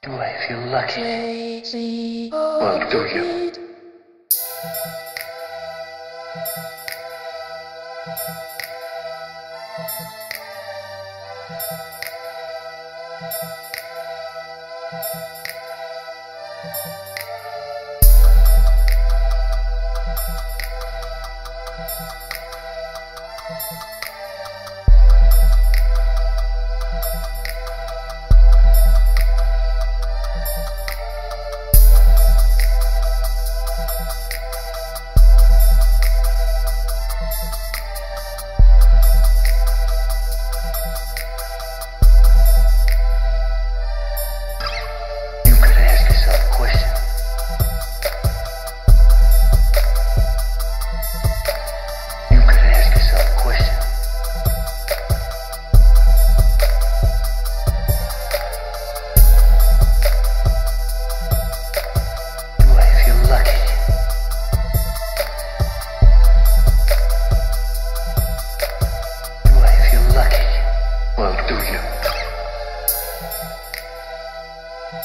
Do I feel lucky? Well, do you? You